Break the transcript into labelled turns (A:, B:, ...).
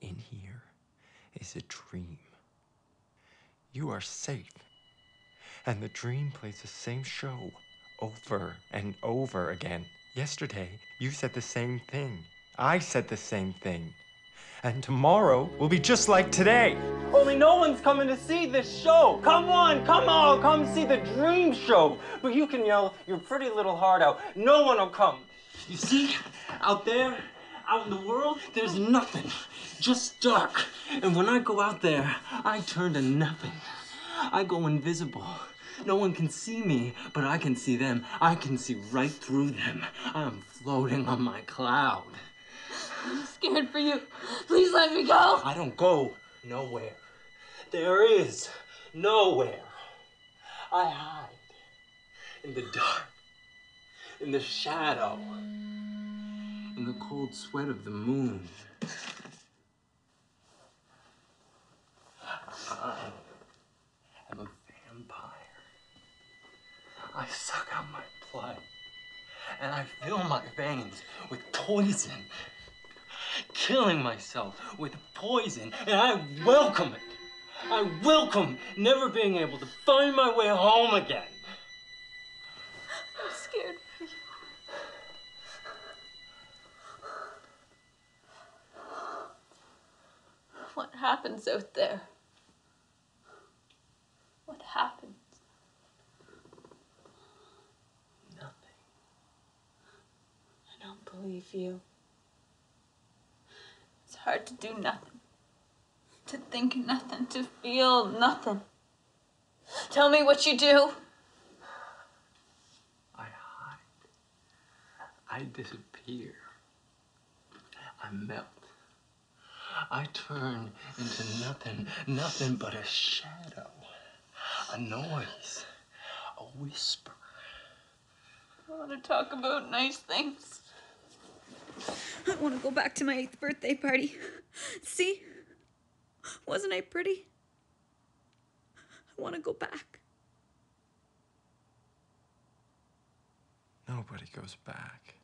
A: in here is a dream. You are safe. And the dream plays the same show over and over again. Yesterday, you said the same thing. I said the same thing. And tomorrow will be just like today.
B: Only no one's coming to see this show. Come on, come on, come see the dream show. But you can yell your pretty little heart out. No one will come. You see, out there, out in the world, there's nothing. Just dark. And when I go out there, I turn to nothing. I go invisible. No one can see me, but I can see them. I can see right through them. I'm floating on my cloud.
C: I'm scared for you. Please let me go.
B: I don't go nowhere. There is nowhere. I hide in the dark, in the shadow, in the cold sweat of the moon. I am a vampire. I suck out my blood, and I fill my veins with poison killing myself with poison, and I welcome it. I welcome never being able to find my way home again.
C: I'm scared for you. What happens out there? What happens?
B: Nothing.
C: I don't believe you. It's hard to do nothing. To think nothing, to feel nothing. Tell me what you do.
B: I hide. I disappear. I melt. I turn into nothing, nothing but a shadow, a noise, a whisper.
C: I want to talk about nice things.
D: I want to go back to my eighth birthday party. See? Wasn't I pretty? I want to go back.
A: Nobody goes back.